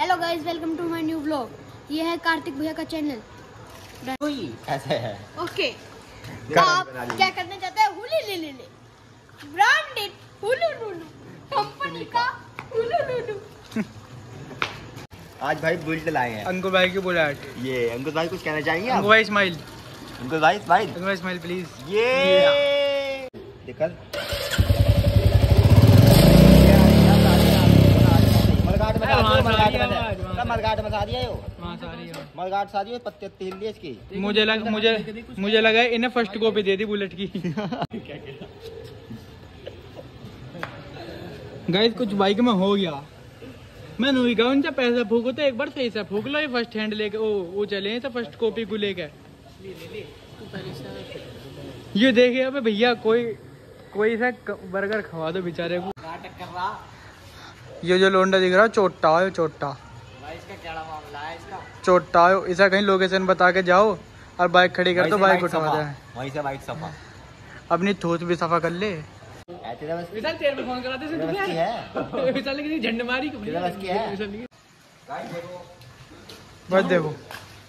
Hello guys welcome to my new vlog ये है कार्तिक भैया का चैनल कोई ऐसे है। ओके गरम आप क्या करने चाहते हैं? हुली ले ले ले। ब्रांडेड हुलू लुलू। कंपनी का हुलू लुलू। आज भाई बुलेट लाए हैं। अंकुर भाई की बुलेट ये अंकुर भाई कुछ कहना चाहेंगे अंकुर आप भाई स्माइल अंकुर भाई भाई अंकुर भाई स्माइल प्लीज़ ये निकल मलगाट में अरे वहाँ में आवाज़, वहाँ कब मलगाट में सारी आयो हाँ है। है पत्ते तेल लिए इसकी। मुझे लग मुझे मुझे लगा इन्हें फ़र्स्ट कॉपी दे दी बुलेट की। गाइस कुछ बाइक में हो गया। मैं नहीं कहा उनसे पैसा फूको तो एक बार सही से फूक लो ये फ़र्स्ट हैंड लेके। ओ वो चले तो फ़र्स्ट कॉपी को लेके। ये देखिए अबे भैया कोई कोई सा बर्गर खवा दो बेचारे को। ये जो लोंडा दिख रहा है चोटा है चोटा। चोटा है इसे कहीं लोकेशन बता के जाओ और बाइक खड़ी कर दो बाइक उठवा दे। वहीं से बाइक सफ़ा। अपनी थोत भी सफ़ा कर ले। बस विशाल तेरे पे फ़ोन करा दे तेरा है। विशाल ने झंड मारी को तेरा की है। बस देखो।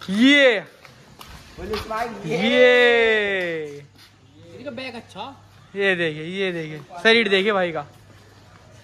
ये। ये। इसका बैग अच्छा। ये देखिए ये देखिए। शरीर देखिए भाई का।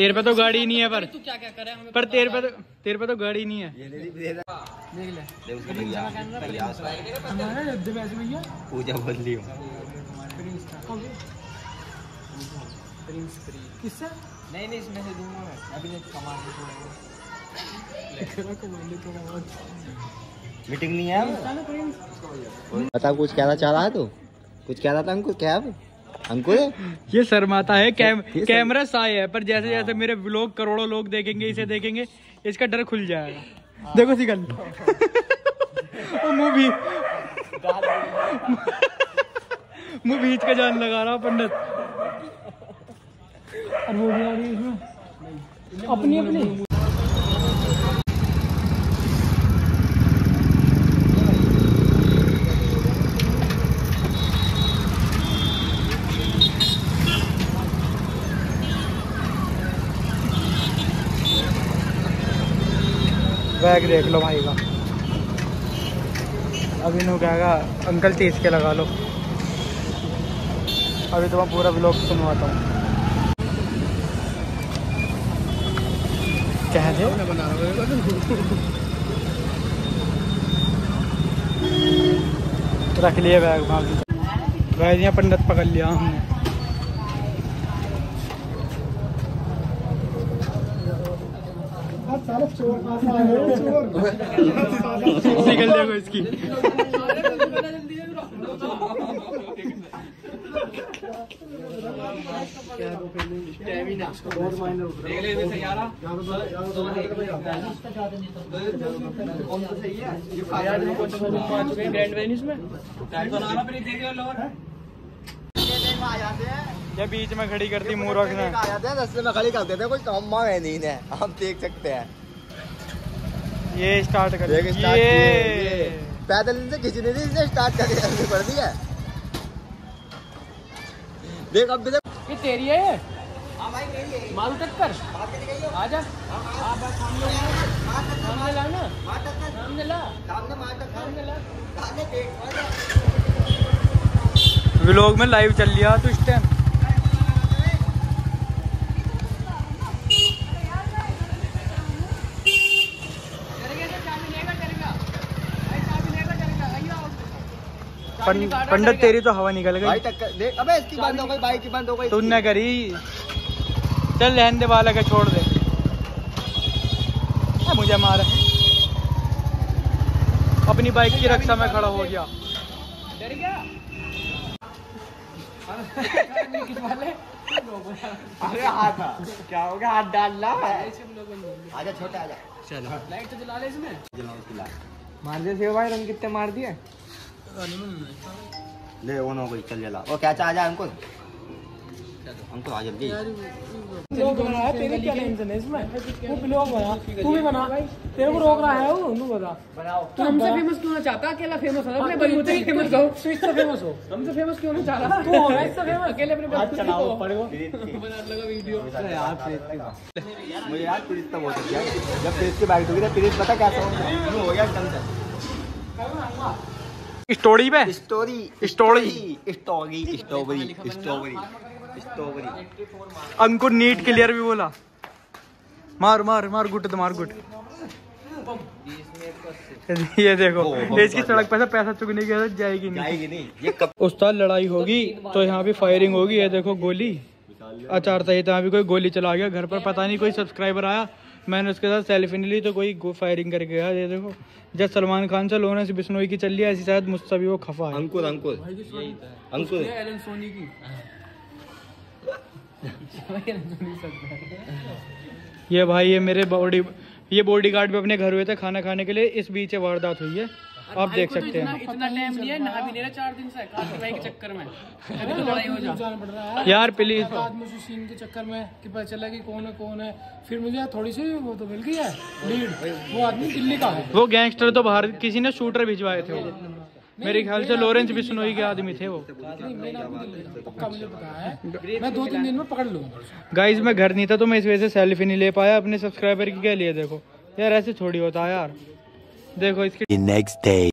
तेरे पे तो गाड़ी नहीं है पर तू क्या क्या करे हमें पर तेरे पे तो तेरे पे तो गाड़ी नहीं है। पूजा बदली हो। किससे? नहीं नहीं इसमें से दूँगा मैं। अभी नहीं कमा मीटिंग नहीं है बता कुछ कहना चाह रहा है तू? कुछ कह रहा था अंकुर क्या है अंकुर? ये शर्माता है कैम, कैमरा साय है पर जैसे जैसे मेरे व्लॉग करोड़ों लोग देखेंगे इसे देखेंगे इसका डर खुल जाएगा। देखो सिकल वो मुँह भी मुँह बीच का जान लगा रहा पंडित। और वो भी आ रही है इसमें। अपनी अपनी। बैग देख लो भाई का। अभी नु कहेगा अंकल तीस के लगा लो। अभी तो मैं पूरा ब्लॉग सुनवाता हूँ। क्या है रख लिए बैग वहाँ बैग यहाँ पंडित पकड़ लिया हमने। निकल देखो इसकी। ये बीच में खड़ी करती मूर्ख ने। आ जाते हैं रस्ते में खड़ी कर देते हैं कोई काम मांग है नहीं है हम देख सकते हैं। ये स्टार्ट कर देख ये। ये। पैदल से खींचने दी इसने स्टार्ट करके पड़ दी है देख अब देख ये तेरी है ये? मारू टक्कर आजा आ बस सामने ला। सामने ला ना। सामने ला। सामने ला। व्लॉग में लाइव चल लिया तो इस टाइम पं- पंडित तेरी तो हवा निकल गई। टक्कर देख अबे इसकी बंद हो गई बाइक की बंद हो गई तूने करी। चल रहने दे वाला का छोड़ दे। मुझे मार। अपनी बाइक की रक्षा में खड़ा हो गया। डर गया? अरे हाथ क्या हो गया? हाथ डालना आजा छोटा आजा। चलो। लाइट तो जला ले इसमें। जलाओ उसकी लाइट मार दिए सेव भाई रंग कितने मार दिए। ले, वो हो गई चल जला वो क्या चाह जा अंकुर अंकुर आ जल्दी ब्लॉग बना है तेरे क्या टेंशन है इसमें वो ब्लॉग बना तू भी बना तेरे को रोक रहा है वो तू बता तो हमसे फ़ेमस क्यों होना चाहता अकेला फ़ेमस हो अपने बलबूते ही फ़ेमस हो तू इससे फ़ेमस हो हमसे फ़ेमस क्यों नहीं चाह रहा तू हो इससे फ़ेमस अकेले अपने बलबूते ही हो पड़ेगा बना लगा वीडियो मुझे यार प्रीत तब होता है। जब प्रीत की बाइट होगी तो प्रीत पता कैसा हो? गया एकदम से स्टोरी पे story story. Story strawberry strawberry strawberry Ankur neat clear भी बोला। मार मार मार गुट तो मार गुट। ये देखो बहुत इसकी सड़क पे से पैसा चुगने की आदत जाएगी नहीं। जाएगी नहीं ये कब उस्ताद लड़ाई होगी तो यहाँ पे फायरिंग होगी ये देखो गोली। आचार संहिता भी कोई गोली चला गया घर पर पता नहीं कोई सब्सक्राइबर आया। मैंने उसके साथ सेल्फी नहीं ली तो कोई फायरिंग करके गया। ये देखो जब सलमान खान से लोरेंस बिश्नोई की चल रही है ऐसी शायद मुझसे भी वो खफा है। अंकुर अंकुर। अंकुर। एलन सोनी की। ये भाई ये मेरे बॉडी ये बॉडी गार्ड भी अपने घर हुए थे खाना खाने के लिए। इस बीच वारदात हुई है। आप देख सकते हैं। इतना टाइम लिया नहा भी नहीं रहा चार दिन से के चक्कर में। तो लड़ाई हो जा। जाना पड़ रहा यार प्लीज़ सीन के चक्कर में कि पता चला की कौन है कौन है। फिर मुझे थोड़ी सी वो तो मिल गई है लीड वो आदमी दिल्ली का है। वो गैंगस्टर तो बाहर किसी ने शूटर भिजवाए थे मेरे ख्याल से लॉरेंस बिश्नोई के आदमी थे वो। मैं दो तीन दिन में पकड़ लूँगा। गाइस मैं घर नहीं था तो मैं इस वजह से सेल्फी नहीं ले पाया। अपने सब्सक्राइबर की क्या लिए देखो। यार ऐसे थोड़ी होता है यार। देखो इसके नेक्स्ट डे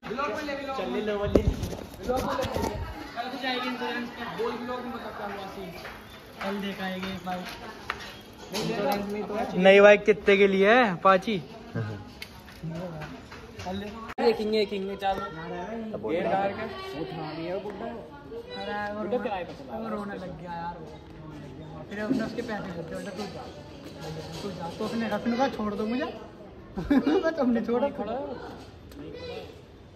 नई बाइक कितने के लिए है? पाची देखेंगे देखेंगे गेट कार के उठा लिया बुड्ढा बुड्ढा किराए पे चला रोने लग गया यार फिर उसने उसके पैसे तू जा तू जा तो छोड़ दो मुझे मैं तुमने छोड़ा खड़ा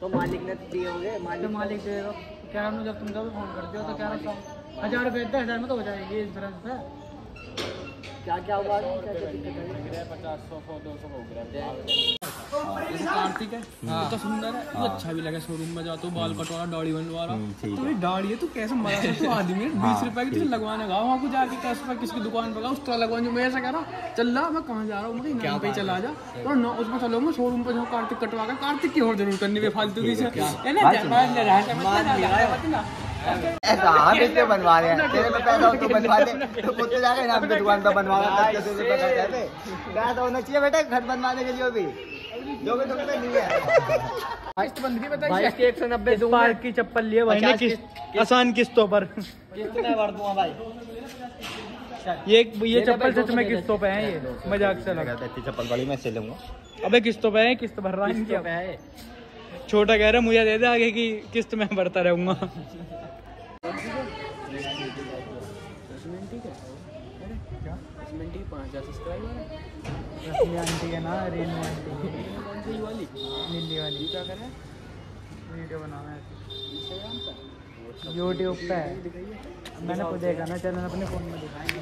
तो मालिक ने दिए होंगे तो मालिक देगा कह रहा हूँ जब तुम जब फ़ोन करते हो तो कह रहा हूँ हज़ार रुपये दस हज़ार में तो हो जाएगी इंश्योरेंस पे क्या क्या हुआ? क्या क्या दिक्कत है पचास सौ सौ दो सौ हो गया। है। तो सुंदर है। तू अच्छा भी लगा शोरूम में जाओ तो बाल कटवाना दाढ़ी बनवा रहा। तेरी दाढ़ी है तू कैसे मरा तू आदमी है बीस रुपए की तुझे लगवाने का। वहाँ को जाके दस रुपए किसकी दुकान पर उस तरह लगवाने जो मैं ऐसा कह रहा चल रहा मैं कहाँ जा रहा हूँ? मैं क्या पे चला जा। और न उसमें चलो मैं शोरूम पर जाऊँ कार्तिक कटवा कर कार्तिक की और ज़रूर करनी है फालतू की ऐसा बनवा रहे हैं। तेरे पे पैसा हो तो बनवा दे। तो खुद से जाके नाम की दुकान पे बनवा है पैसा होना चाहिए बेटा घर बनवाने के लिए भी। जो भी तुमसे नहीं है एक सौ नब्बे पार्क की चप्पल लिए भाई ने किस्त आसान किस्तों पर। कितने भर दूँगा भाई। ये ये चप्पल सच में किस्तों पे है ये। मज़ाक से लगा इतनी चप्पल बड़ी मैं से लूँगा। अबे किस्तों पे है किस्त भर रहा है। छोटा कह रहा मुझे दे दे आगे की किस्त में भरता रहूँगा। आंटी है ना, रेनू आंटी। वाली नीली वाली। क्या करें वीडियो है। यूट्यूब पे। मैंने खुद देखा ना, चैनल अपने फ़ोन में दिखाएँगे